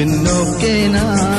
Pinocchio.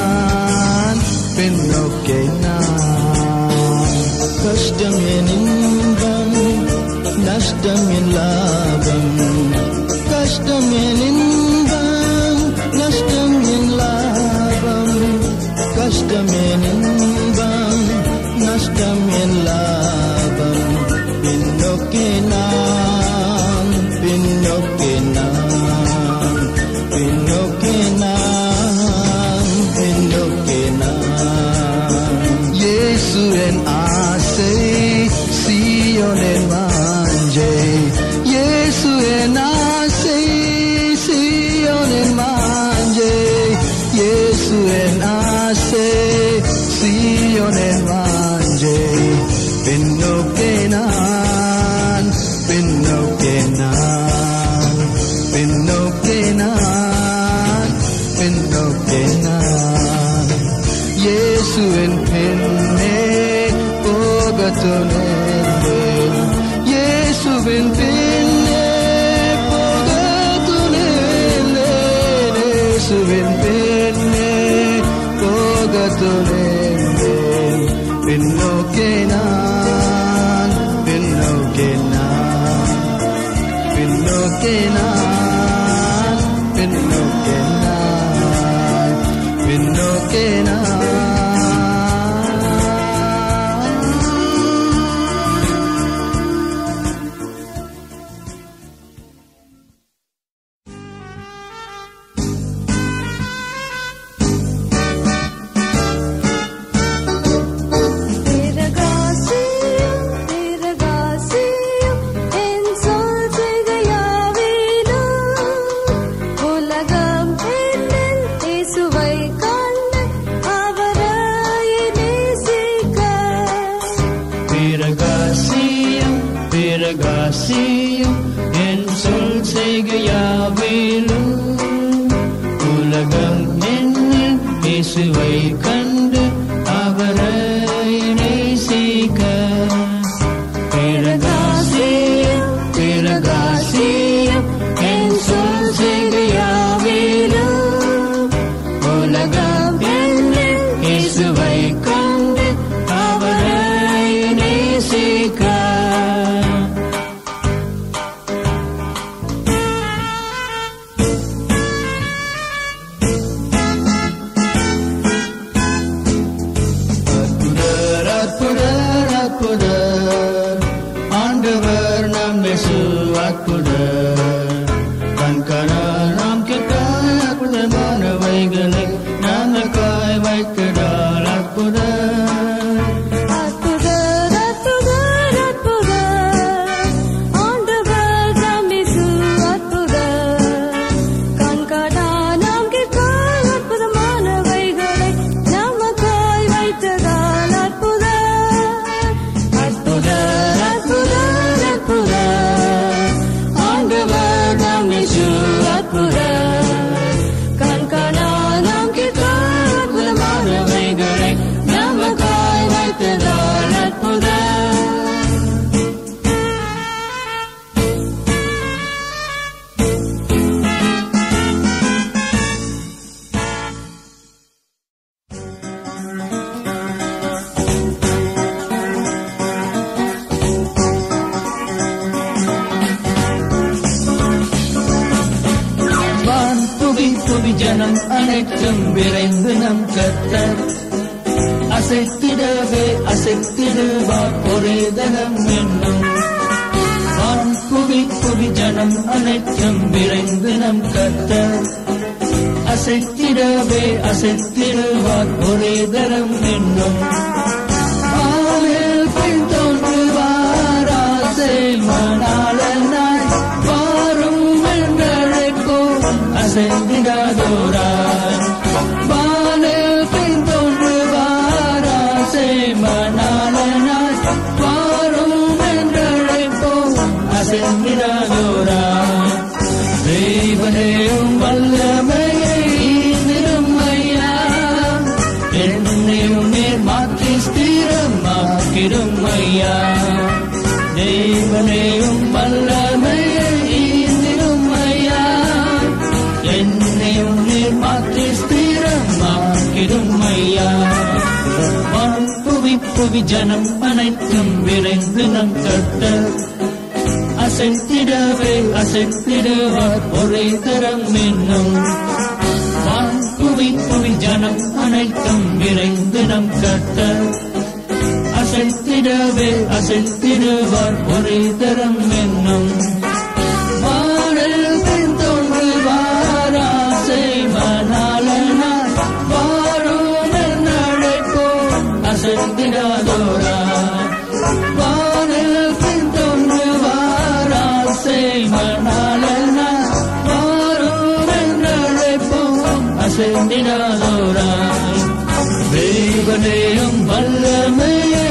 புவி ஜனம் அனைத்தும் விரைந்து நம் தட்ட. அசைத்திடவே அசைத்திடுவார் ஒரே தரம் என்னும். புவி புவி ஜனம் அனைத்தும் விரைந்து நம் கட்ட அசைத்திடவே அசைத்திடுவார் ஒரே தரம் என்னும். நழைப்போம் அசைந்திடாதோராய் தேவனையும் வல்லமையை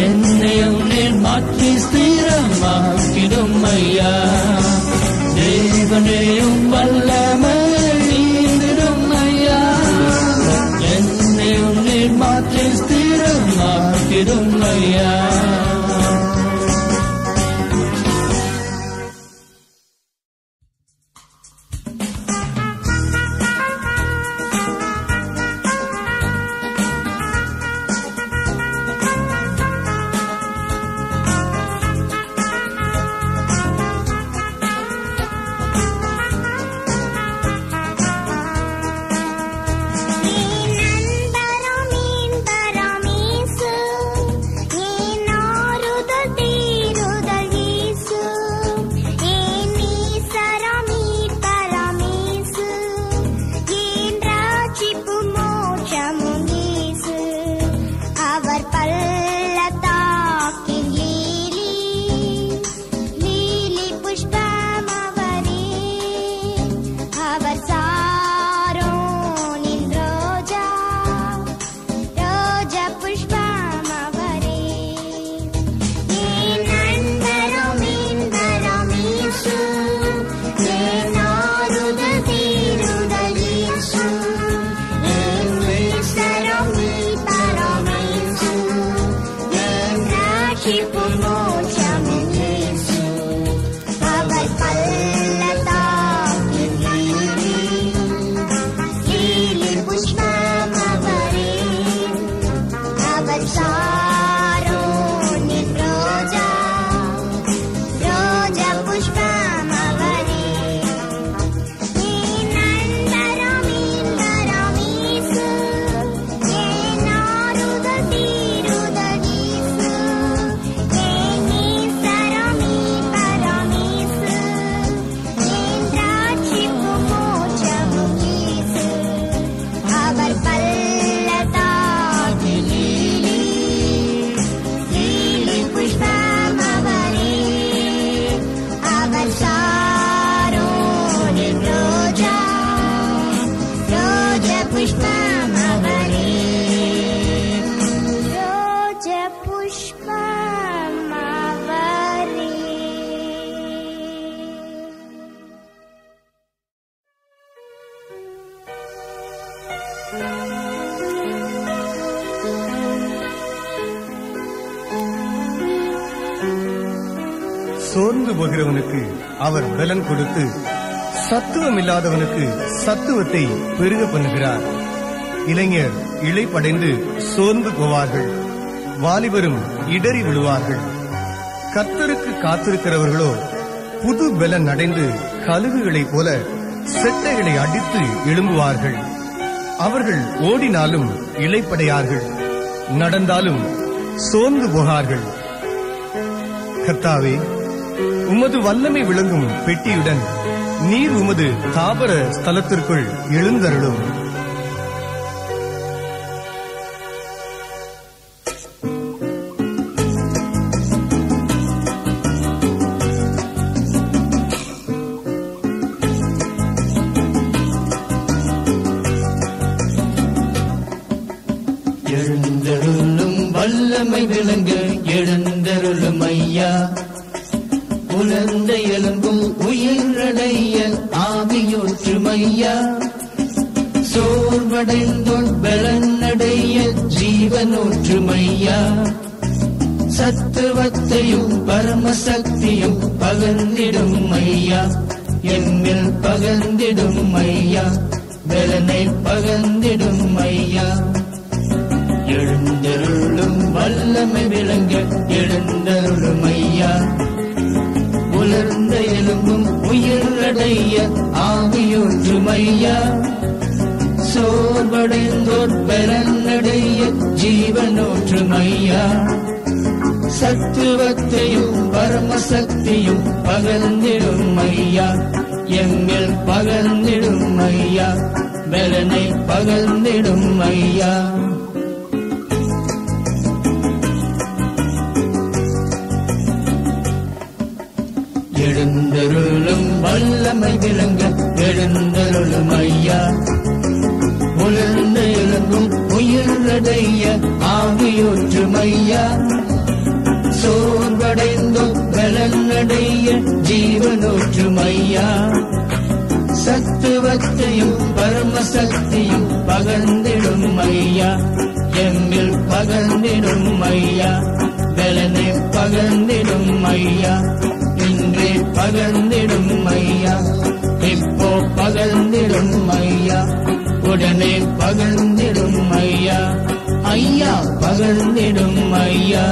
என்னையும் நீர் மாற்றி ஸ்திரமாக்கிடும் ஐயா. தேவனையும் வல்லமையிடும் ஐயா. என்னையும் நீர் மாற்றி ஸ்திரமாக்கிடும் ஐயா. இல்லாதவனுக்கு சத்துவத்தை பெருக பண்ணுகிறார். இளைஞர் இழைப்படைந்து சோர்ந்து போவார்கள். வாலிபரும் இடறி விழுவார்கள். கத்தருக்கு காத்திருக்கிறவர்களோ புது பலன் அடைந்து கழுகுகளைப் போல செட்டைகளை அடித்து எழும்புவார்கள். அவர்கள் ஓடினாலும் இழைப்படையார்கள். நடந்தாலும் சோர்ந்து போகார்கள். கத்தாவே உமது வல்லமை விளங்கும் பெட்டியுடன் நீர் உமது தாவர ஸ்தலத்திற்குள் எழுந்தருளும். எழுந்தருளும் வல்லமை விளங்க எழுந்தருளும் ஐயா. உலர்ந்த எலும்பும் உயிரடைய ஆவியூற்றும் ஐயா சோர்வடைந்தோன் பலனடைய ஜீவனூற்றும் ஐயா சத்துவத்தையும் பரமசக்தியும் பகர்ந்திடும் ஐயா என்னில் பகர்ந்திடும் ஐயா பலனை பகர்ந்திடும் ஐயா எழுந்தருளும் வல்லமை விளங்க எழுந்தருளும் ஐயா உலர்ந்த எலும்பும் உயிரடைய ஆவியொன்றுமையா. சோர்வடைந்தோர் பெறநடைய ஜீவனோற்றுமையா ஐயா சத்துவத்தையும் பரமசக்தியும் பகர்ந்திடும் ஐயா எங்கள் பகர்ந்திடும் ஐயா பலனை பகர்ந்திடும் ஐயா வல்லமை விளங்க எழுந்தருளும் ஐயா உலர்ந்து எழும்பும் உயிரடைய ஆவியூற்றும் ஐயா சோர்வடைந்தும் பலனடைய ஜீவனூற்றும் ஐயா சத்துவத்தையும் பரமசக்தியும் பகர்ந்திடும் ஐயா எம்மில் பகர்ந்திடும் ஐயா பலனை பகர்ந்திடும் ஐயா பகர்ந்திடும் ஐயா இப்போ பகர்ந்திடும் ஐயா உடனே பகர்ந்திடும் ஐயா ஐயா பகர்ந்திடும் ஐயா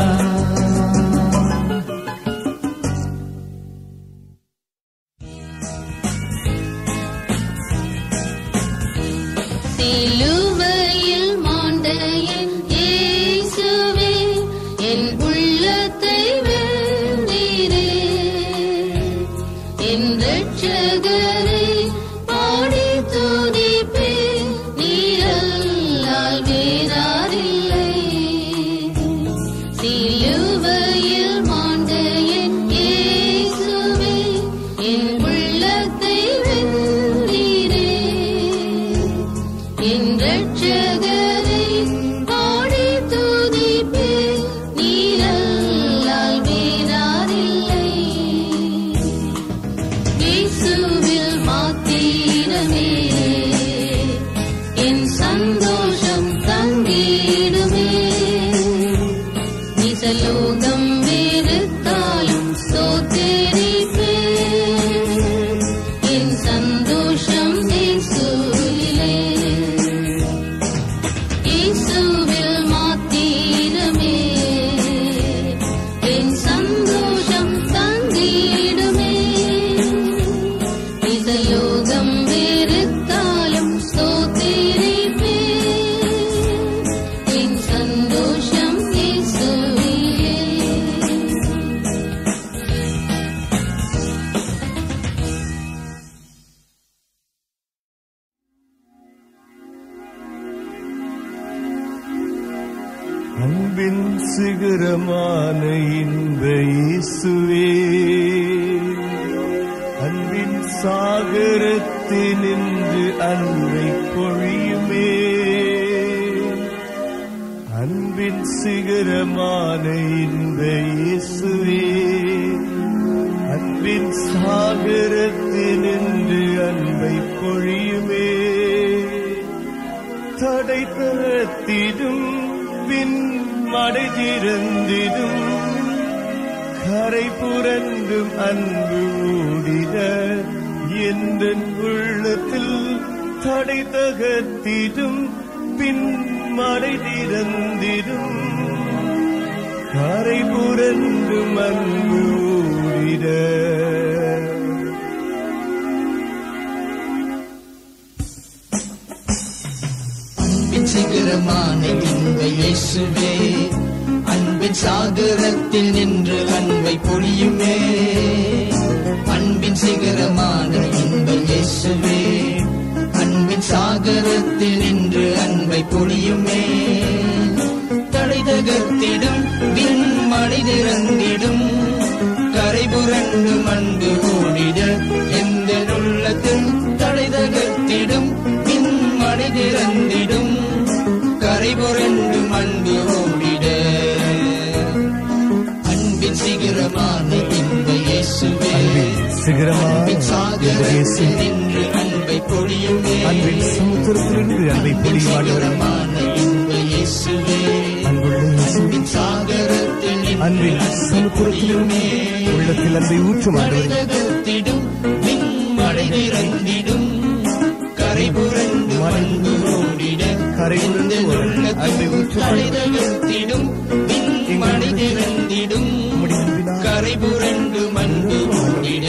தகர்த்திடும் விண் மடை திறந்திடும். கரை புரண்டு மண்டு ஓடிட எந்த உள்ளத்தில் தடை தகர்த்திடும் விண் மடை திறந்திடும். கரை புரண்டு மண்டு ஓடிட அன்பின் சிகரமான இந்த இயேசுவே. சிகரமான சாகரத்தில். நின்று அன்பை பொழியுமே. அன்பின் சமுத்திரத்திலிருந்து அன்பை பொழிவாடுவரே அன்பின் சமுத்திரத்திலிருந்து உள்ளத்தில் அன்பை ஊற்றும் ஆண்டவரே. மடைதகர்த்திடும் விண்மடை திறந்திடும் கரை புரண்டு மண்டு ஓடிட கரை புரண்டு அன்பை ஊற்றும் திறந்திடும் உம்முடைய அன்பினால் கரை புரண்டு மண்டு ஓடிட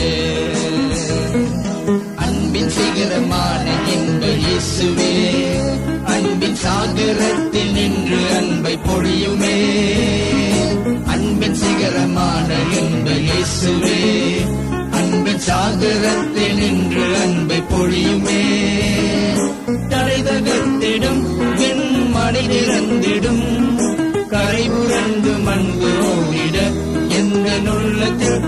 அன்பின் சிகரமான இன்ப இயேசுவே அன்பின் சாகரத்தில் நின்று அன்பை பொழியுமே. சிகரமான இன்ப இயேசுவே அன்பு சாகரத்தில் நின்று அன்பை பொழியுமே. தலைதகத்திடும் தகர்த்திடும் வெண்மடை திறந்திடும் கரை புரண்டு மண்பு ஓடிட எந்த நுள்ளத்தில்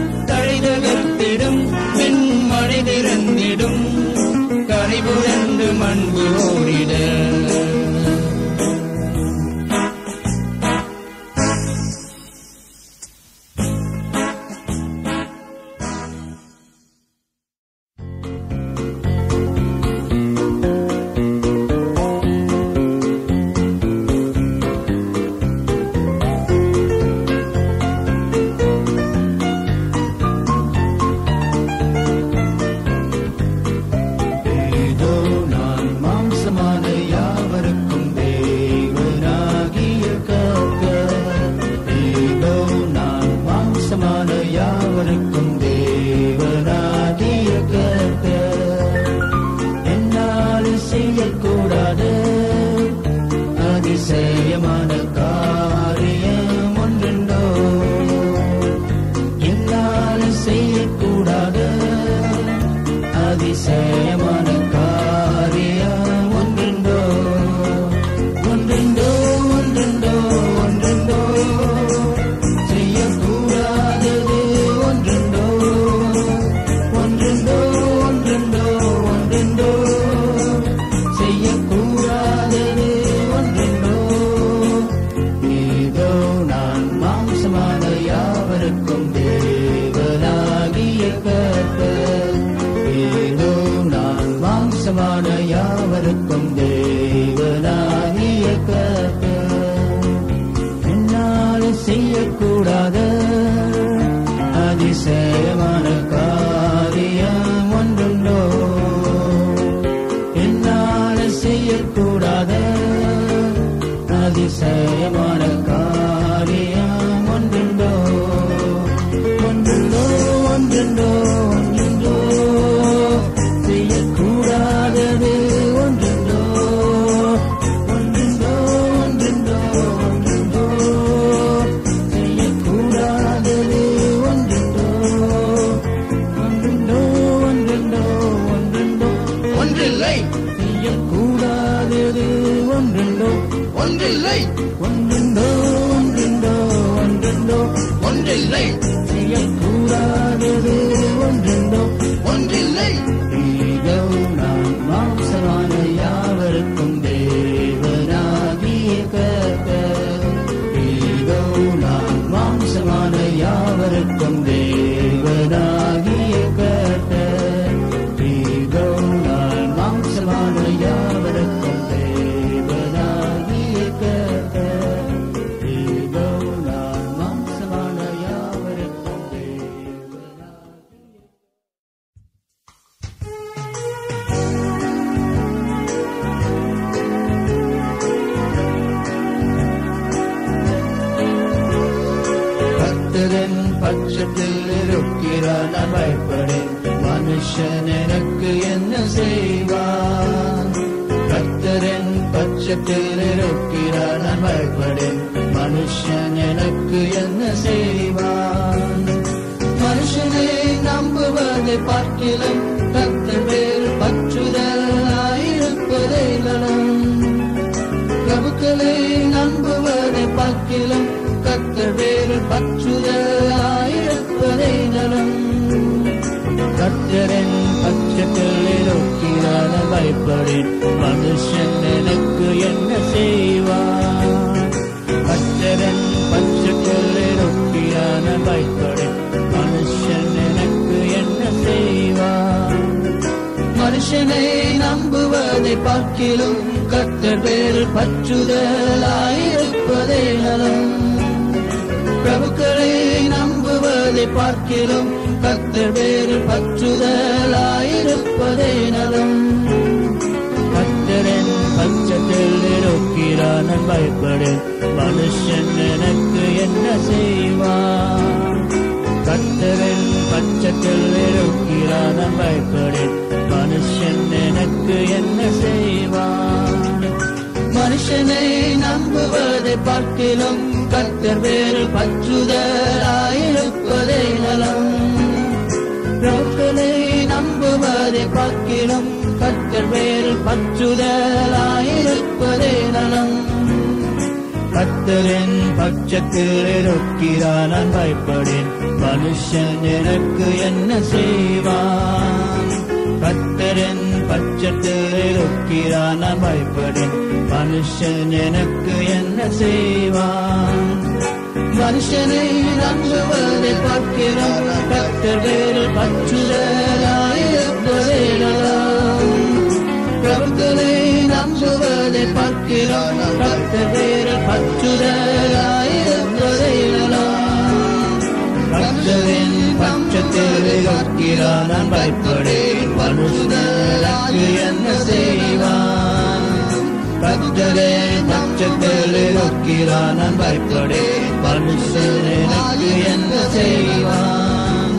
dissemos. எனக்கு என்ன செய்வான்? மனுஷனை நம்புவதை பார்க்கிலும் கத்தர் வேறு பற்றுதலாயிருப்பதை நலம் பிரபுக்களை நம்புவதை பார்க்கிலும் கத்தர் வேறு பற்றுதலாயிருப்பதை நலம் கத்தரின் பட்சத்தில் இருக்கிறான பயப்படேன். மனுஷன் எனக்கு என்ன செய்வான்? மனுஷனை நம்புவதை பார்க்கிலும் கத்தர் பேர் பற்றுதலாயிருப்பதே நலம். பிரபுக்களை நம்புவதை பார்க்கிலும் கத்தர் பேர் பற்றுதலாயிருப்பதே நலம். கத்தரின் பட்சத்தில் இருக்கிறான் நான் பயப்படேன் மனுஷன் எனக்கு என்ன செய்வான்? கத்தரின் பச்சத்தில் இருக்கிறான் நான் பயப்படேன் நமக்கு என்ன செய்வான்? மனுஷனை நம்புவதை பார்க்கிலும் கத்தர் வேறு பற்றுதலாயிருப்பதை நலம். பிரபுக்களை நம்புவதை பார்க்கிலும் கத்தர் வேறு பற்றுதலாயிருப்பதை நலம். கத்தரின் பட்சத்தில் இருக்கிறான் நான் பயப்படேன். மனுஷன் எனக்கு என்ன செய்வான்? கத்தரின் பட்சத்தில் இருக்கிறான் பயப்படேன் மனுஷன் எனக்கு என்ன செய்வான்? மனுஷனை நம்புவதை பார்க்கிறோம். கத்தர் வேறு பற்றுதலாயிருப்பதே பிரபுக்களை நம்புவதை பார்க்கிறோம். கத்தர் வேறு பற்றுதலாயிருப்பதே கத்தரின் பட்சத்தில் இருக்கிறான் நான் பயப்படேன் மனுஷனுக்கு என்ன செய்வான்? கத்தரே பட்சத்தில் இருக்கிறான் நான் பயப்படேன் மனுஷன் என்ன செய்வான்?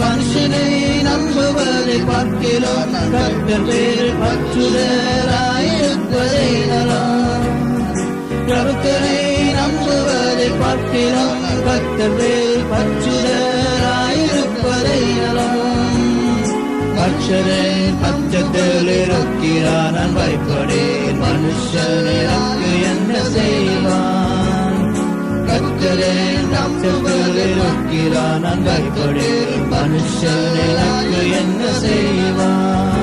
மனுஷனை நம்புவதை பார்க்கிறோம் கத்தர் வேறு பற்றுதலாயிருப்பதே நலம். பிரபுக்களை நம்புவதை பார்க்கிறோம் கத்தர் வேறு அக்ஷரன் பச்சத்தில் இருக்கிறான் நான் பயப்படேன் மனுஷன் என்ன செய்வான்? கத்தரன் பச்சத்தில் இருக்கிறான் நான் பயப்படேன் மனுஷன் என்ன செய்வான்?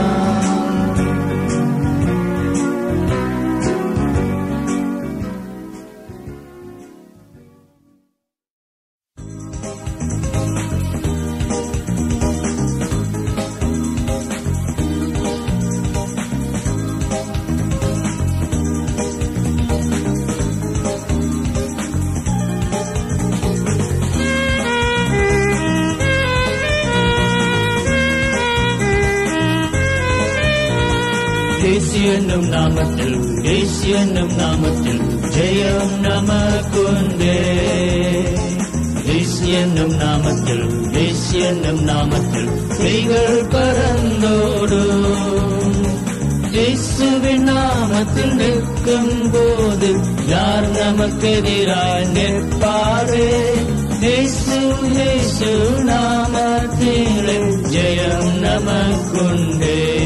യേശുവിനും നാമത്തിൽ യേശുവിനും നാമത്തിൽ ജയം നമക്കുണ്ടേ. ദേശീയനും നാമത്തിൽ ദേശീയനും നാമത്തിൽ കൈകൾ പറന്നോടും. യേശുവിൻ നാമത്തിൽ നിൽക്കും പോത് യാർ നമുക്കെതിരായി നിൽപ്പാറേ യേശു യേശു നാമത്തിൽ ജയം നമക്കുണ്ടേ.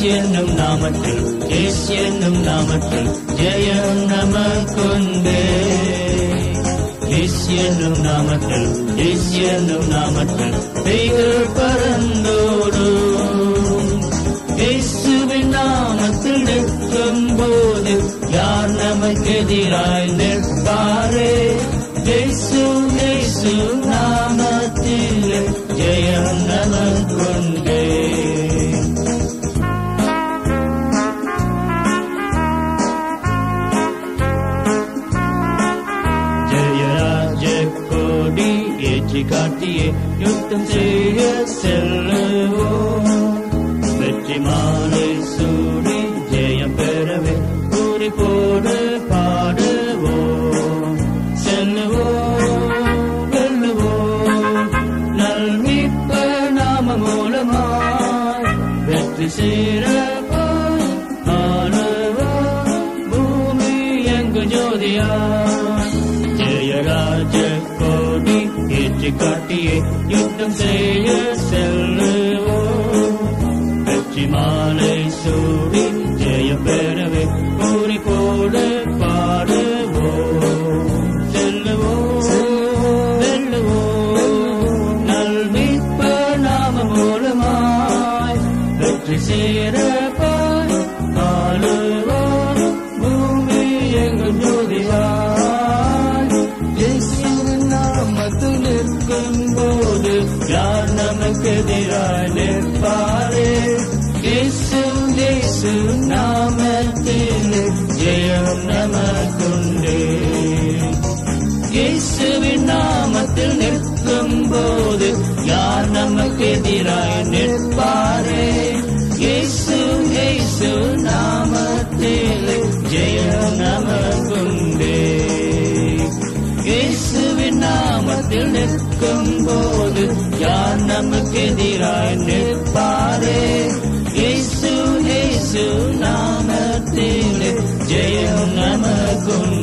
இயேசு என்னும் நாமத்தில் இயேசு என்னும் நாமத்தில் ஜெயம் நமக்குண்டே. இயேசு என்னும் நாமத்தில் இயேசு என்னும் நாமத்தில் பெய்கள் பறந்தோடும் இயேசுவின் நாமத்தில் நிற்கும் போது யார் நமக்கு எதிராய் நிற்பாரே? இயேசு இயேசு ஏற்றி யுத்தம் செய்ய செல்லுவோம். வெற்றி மாலை சூடி ஜெயம் பெறவே கூறி போடு பாடுவோம். செல்லுவோம் வெல்லுவோம். நல்மிப்ப நாம மூலமாய் வெற்றி சேர You can say yes, hello. Petti. யார் நமக்கு எதிராய் நிற்பாரே? இயேசு இயேசு நாமத்தில் ஜெயம் நமக்குண்டே. இயேசுவின் நாமத்தில் நிற்கும் போது யார் நமக்கு எதிராய் நிற்பாரே? இயேசு நாமத்தில் ஜெயம் நமக்குண்டே.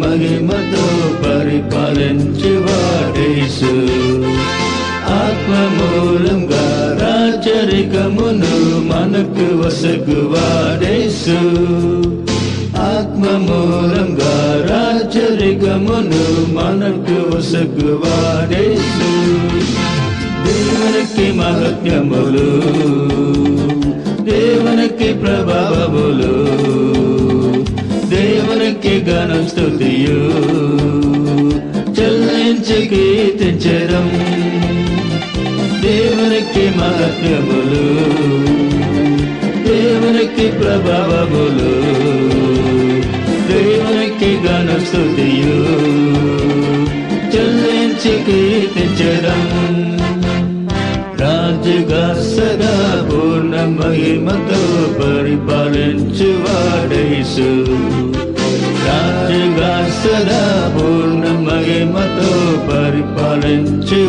మహిమతో పరిపాలించేవాడేసు ఆత్మమూలంగా రాచరికమును మనకు వసకు వసగువాడేసు ఆత్మమూలంగా రాచరికమును మనకు వసకు వాడేసు దేవునికి మహత్యములు దేవునికి ప్రభావములు దేవునికి గణస్తు స్తుతియు చెల్లించి కీర్తించడం దేవునికి మహత్యములు. దేవునికి ప్రభావములు. దేవునికి ఘన స్తుతియు. చెల్లించి కీర్తించడం రాజుగా సదా పూర్ణ మహిమతో పరిపాలించు వాడేసు రాజుగా సదా పూర్ణ మహిమతో పరిపాలించేవాడేసు.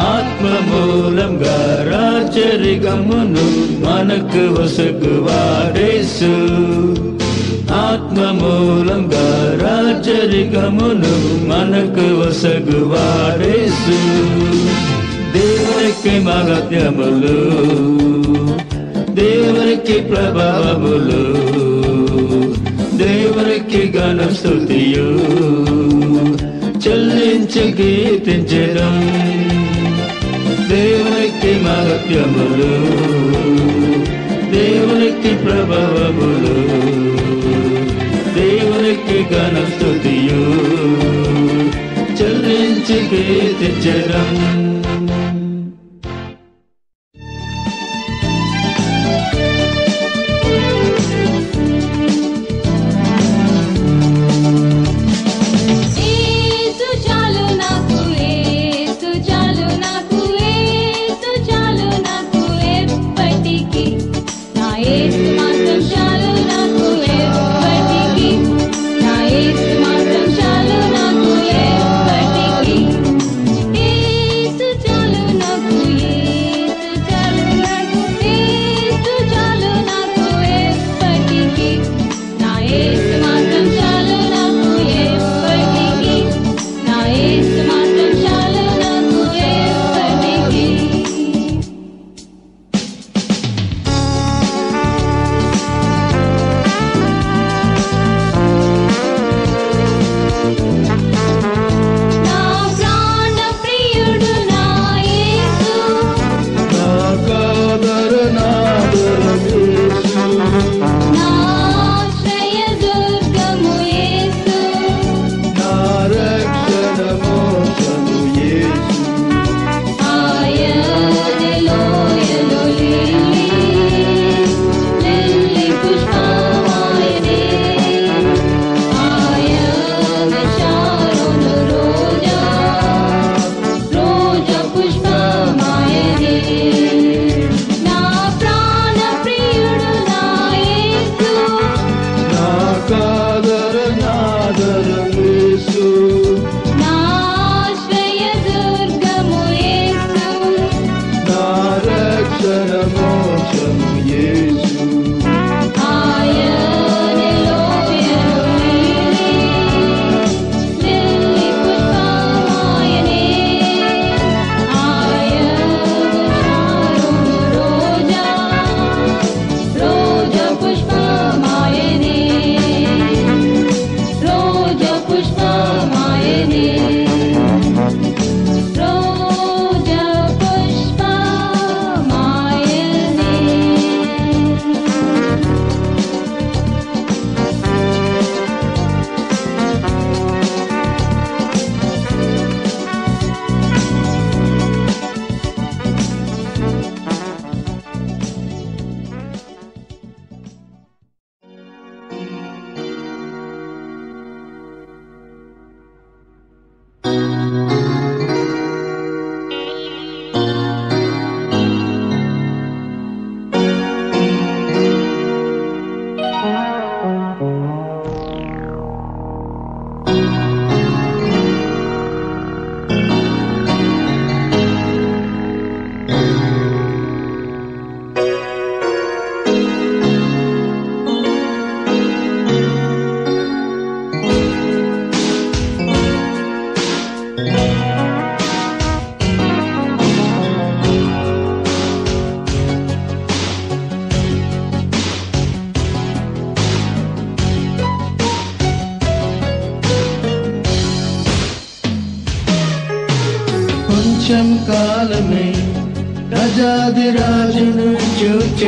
ఆత్మమూలంగా రాచరికమును మనకు వసకువాడేసు. ఆత్మమూలంగా రాచరికమును మనకు వసగువాడేసు దేవునికి మగత్యములు దేవునికి ప్రభావములు దేవునికి ఘనస్తుతియు చెల్లించి గీతించరా దేవునికి మహత్యములు. దేవునికి ప్రభావములు. దేవునికి ఘనస్తుతియు చెల్లించి గీతించరా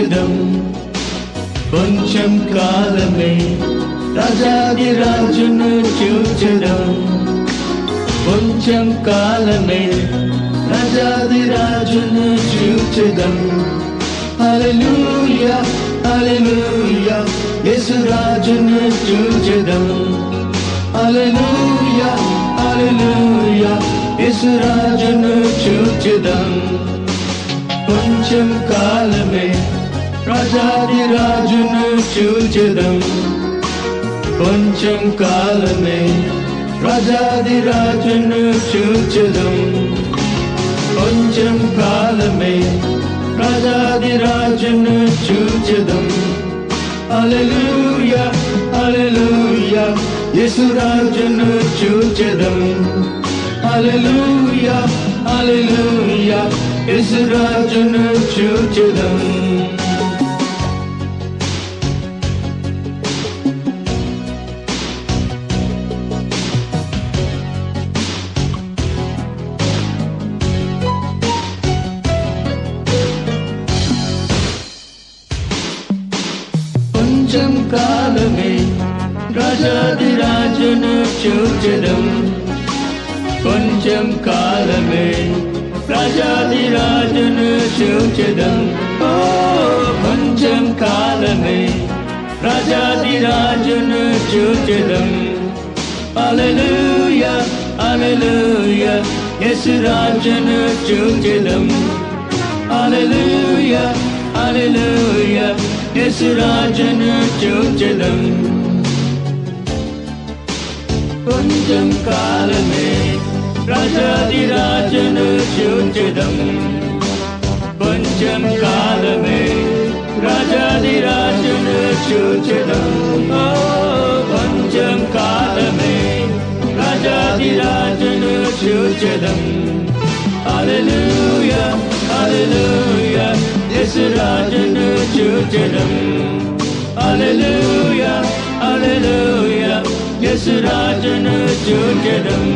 विदम पंचम काल में राजाधिराजन चूचरम पंचम काल में राजाधिराजन चूचदम हालेलुया हालेलुया येसु राजन चूचदम हालेलुया हालेलुया येसु राजन चूचदम पंचम काल में प्रजाधिराजन सूचदम पंचम काल में प्रजाधिराजन सूचदम पंचम काल में राजाधिराजन सूचदम अलूया अलूया यशुराजन सूचदम अलूया अलूया यशुराजन सूचदम ராஜனும் அலலூயா அலலூயா இயேசு ராஜனு ஜூஜலம் அலலூயா அலலூயா இயேசு ராஜனு ஜூஜலம் கொஞ்சம் காலமே ராஜாதிராஜனு ஜூஜலம் கொஞ்சம் காலமே ராஜாதிராஜனு ஜூஜலம் ஓ ராஜ்யம் காலமே ராஜாதிராஜனு சூச்சதம் அலலூய அலலூய யசுராஜனு சூச்சதம் அலலூய அலலூய யசுராஜனு சூச்சதம்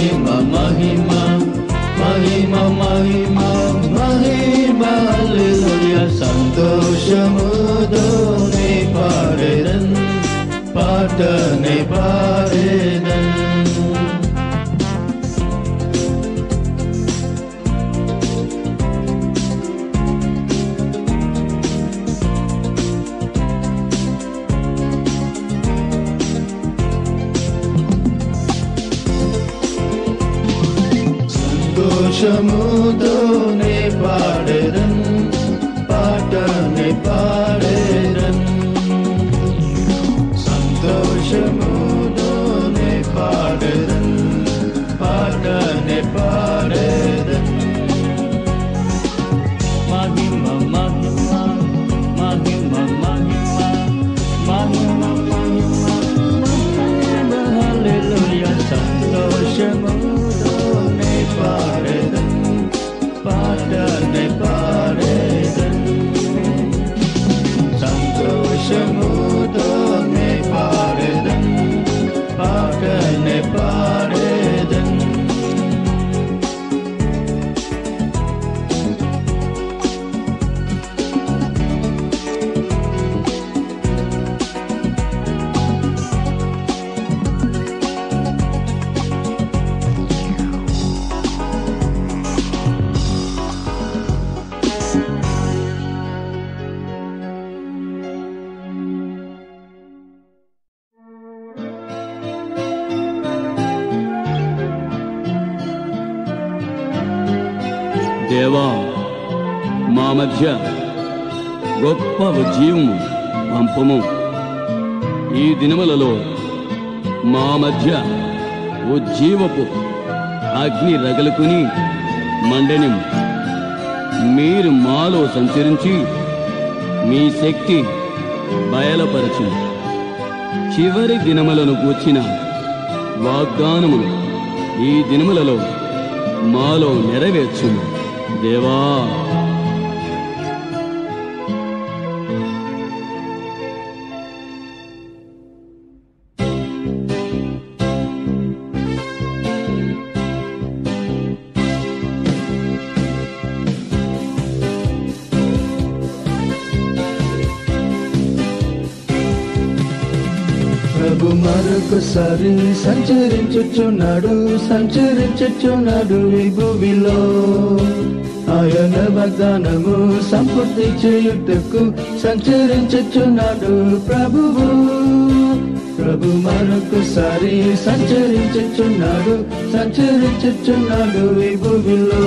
महिमा महिमा महिमा महिमालय सन्तोषोने पार पाठने पार ఎక్కి శక్తి బయలుపరచు చివరి దినములను కూర్చిన వాగ్దానము ఈ దినములలో మాలో నెరవేర్చును. దేవా ఒక్కసారి సంచరించుచున్నాడు సంచరించుచున్నాడు ఈ భూమిలో. ఆయన వాగ్దానము సంపూర్తి చేయుటకు సంచరించుచున్నాడు ప్రభువు. ప్రభు మరొకసారి సంచరించుచున్నాడు సంచరించుచున్నాడు ఈ భూమిలో.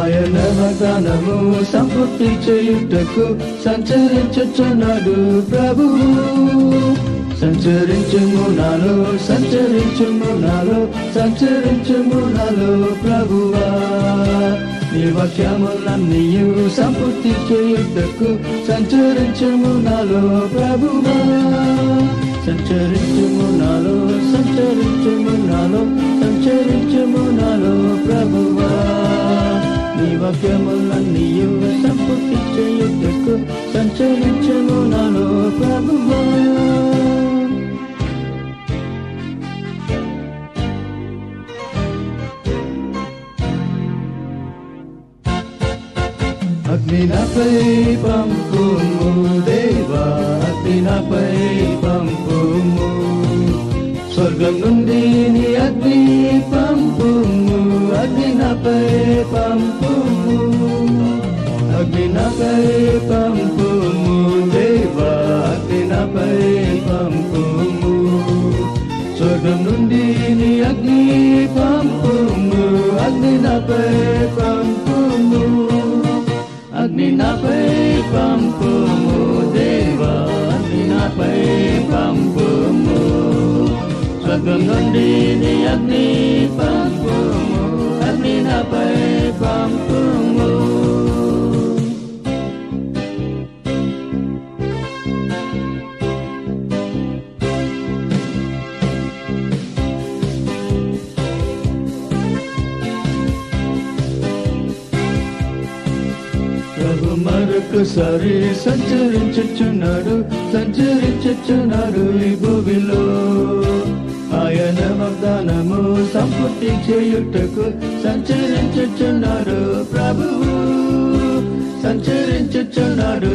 ఆయన వాగ్దానము సంపూర్తి చేయుటకు సంచరించుచున్నాడు ప్రభువు. సంచరించుము నాలో సంచరించుము నాలో సంచరించుము నాలో ప్రభువా. నీ వాక్యములన్నీయు సంపూర్తి చేయుటకు సంచరించుము నాలో ప్రభువా. సంచరించుము నాలో సంచరించుము నాలో సంచరించుము నాలో ప్రభువా. నీ వాక్యములన్నీయు సంపూర్తి చేయుటకు సంచరించుము నాలో ప్రభువా. నినపై పంపుము దేవా నినపై పంపుము స్వర్గం నుండి నీ అగ్ని పంపుము అగ్నినపై పంపుము అగ్నినపై పంపుము దేవా అగ్నినపై పంపుము స్వర్గం నుండి నీ అగ్ని పంపుము అగ్నినపై పంపు na pe pam pu mu deva ni na pe pam pu mu sagam non di ni agni pam pu mu agni na pe pam pu mu మరొకసారి సంచరించున్నాడు సంచరించున్నాడు ఈ భూమిలో. ఆయన వాగ్దానము సంపూర్తి చేయుటకు సంచరించున్నాడు ప్రభువు సంచరించున్నాడు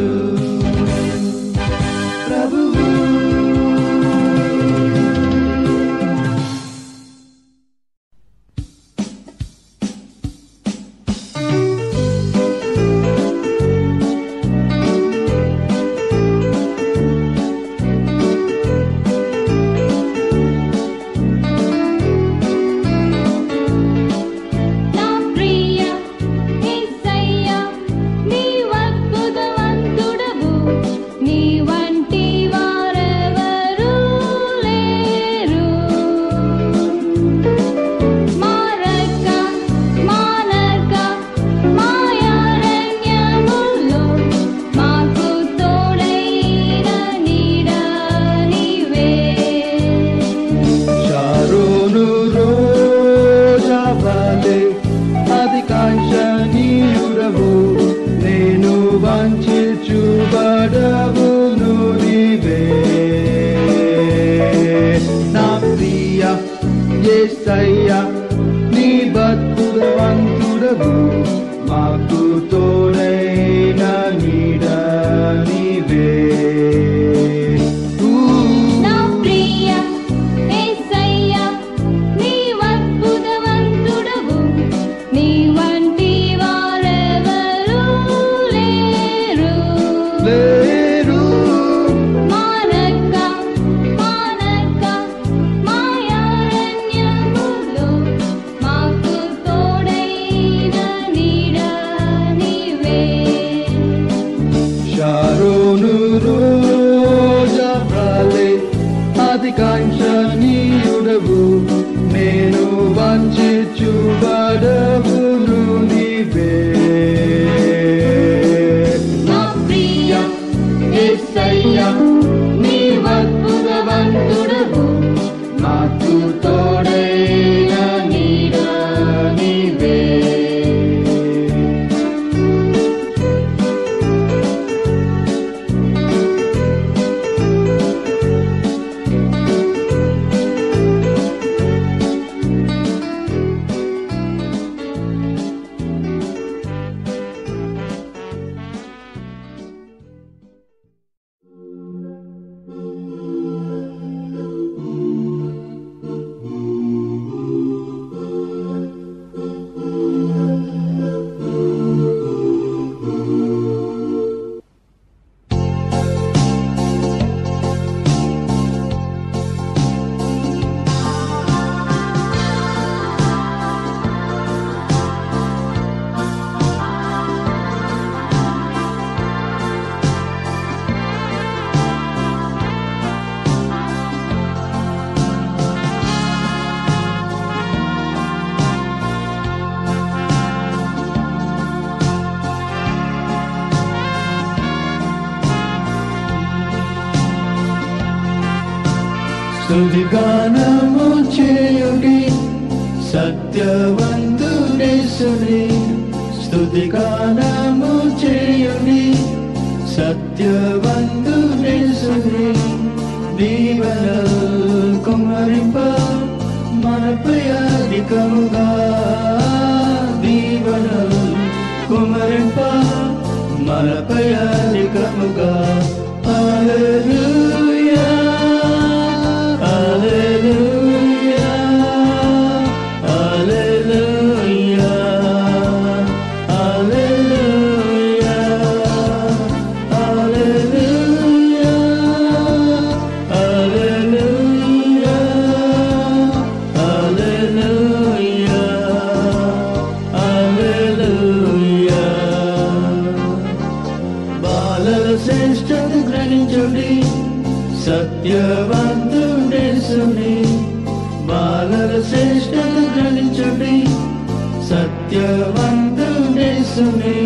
യേശുനെ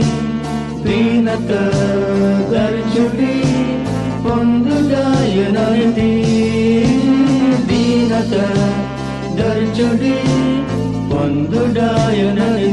ദീനത്ത് ദർജുടി പൊന്തുദായനായ നീ ദീനത്ത് ദർജുടി പൊന്തുദായനായ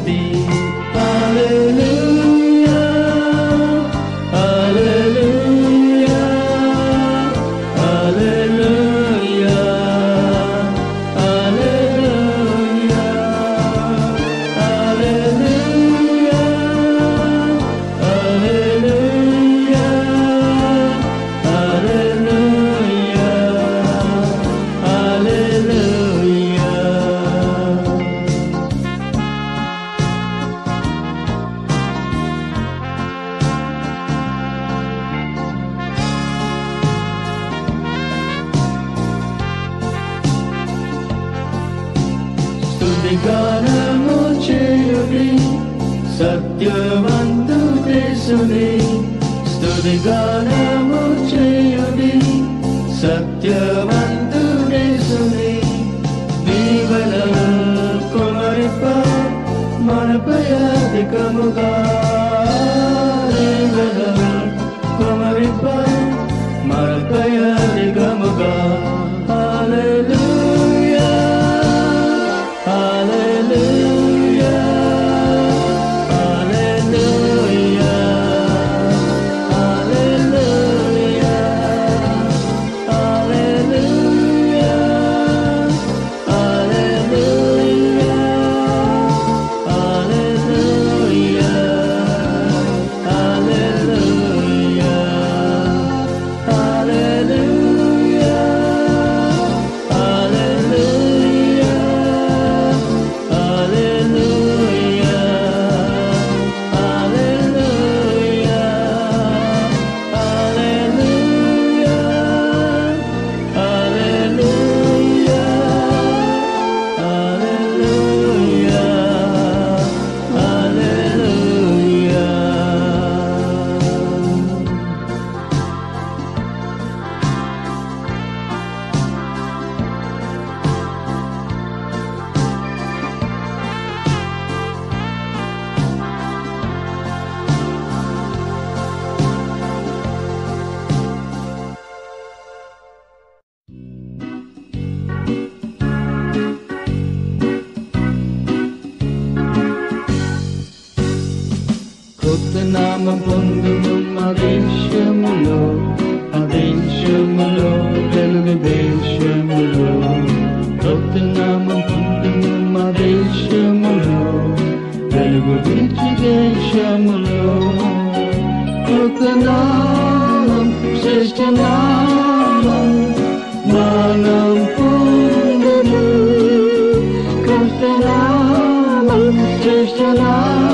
Just a love.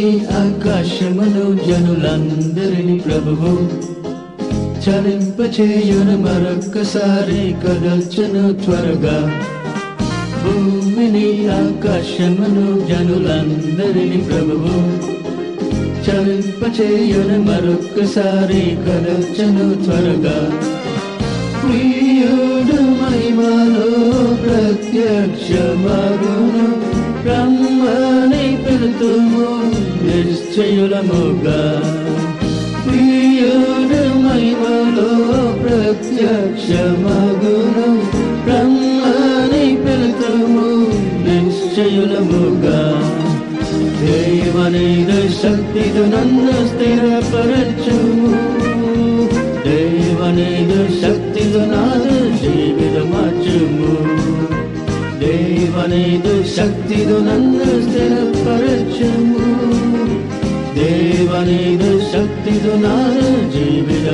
భూమిని ఆకాశమును జనులందరిని ప్రభువు చలింపచేయును మరొక్కసారి కదల్చను త్వరగా భూమిని ఆకాశమును జనులందరిని ప్రభువు చలింపచేయును మరొక్కసారి కదల్చను త్వరగా ప్రియుడు మహిమలో ప్రత్యక్షమగును బ్రహ్మని పిలుతుము నిశ్చయులముగా ప్రియుడు మహిమలో ప్రత్యక్షమగును బ్రహ్మని పిలుతుము నిశ్చయులముగా దేవనైన శక్తితో నన్ను స్థిరపరచుము. దేవనేద శక్తితో నాదు దేవనేదు శక్తి ನನ್ನ స్థిరపరచము దేవనేదు శక్తి ನಾನು ಜೀವಿತ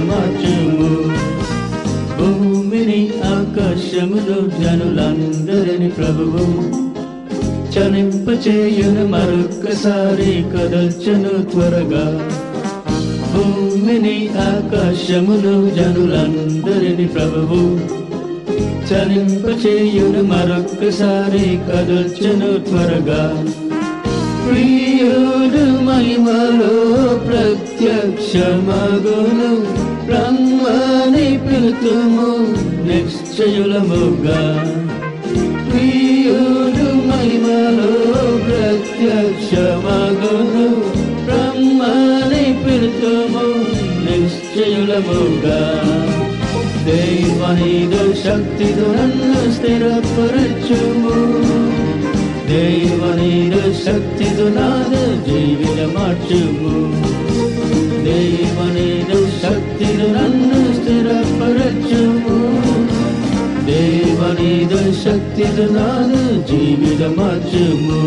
భూమిని ఆకాశములు జనులందరిని ప్రభువు చలింపచేయును మరొక్కసారి కదల్చను త్వరగా భూమిని ఆకాశములు జనులందరిని ప్రభువు చలింపు చేయును మరొక్కసారి కదొచ్చును త్వరగా. ప్రియుడు మహిమలో ప్రత్యక్షమగును బ్రహ్మని పిలుతుము నిశ్చయులముగా ప్రియుడు మహిమలో ప్రత్యక్షమగును బ్రహ్మని పిలుతుము నిశ్చయులముగా ദൈവനീതൽ ശക്തി തുറന്ന് സ്ഥിരപ്പുറച്ചു ദൈവനീതൽ ശക്തി തുലാത് ജീവിതമാറ്റുമോ ദൈവനീതൽ ശക്തി തുറന്ന് സ്ഥിരപ്പുറച്ചു ദൈവനീതൽ ശക്തി തുലാത് ജീവിതമാറ്റുമോ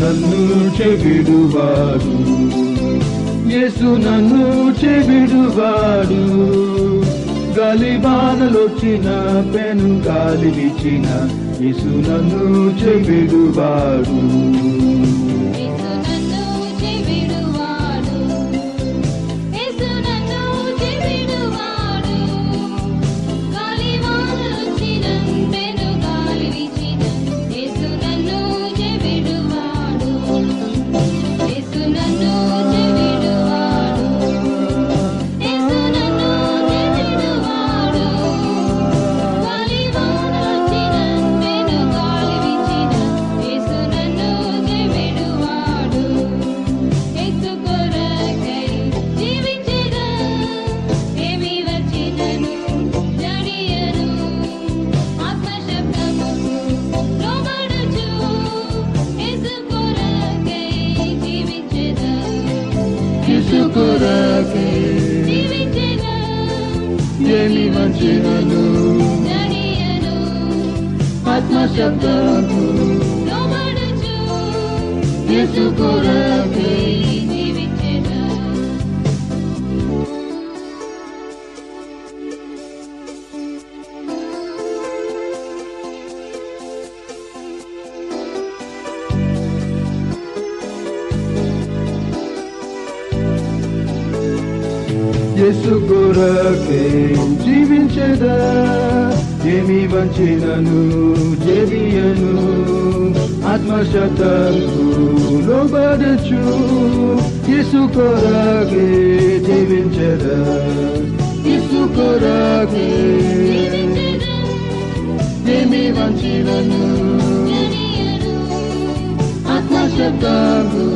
నన్ను చెబిడువాడు యేసు నన్ను చెవిడువాడు. గాలిబానలొచ్చిన పెను గాలి విచిన యేసు నన్ను చెబిడువాడు శబ్దము లోబడుచు యేసు కొరకై జీవించెను. ఏమి వంచినను చెవియను ఆత్మశతంకు లోబడచ్చు. యేసు కొరకే జీవించదా యేసు కొరకే ఏమి వంచినను ఆత్మశతంకు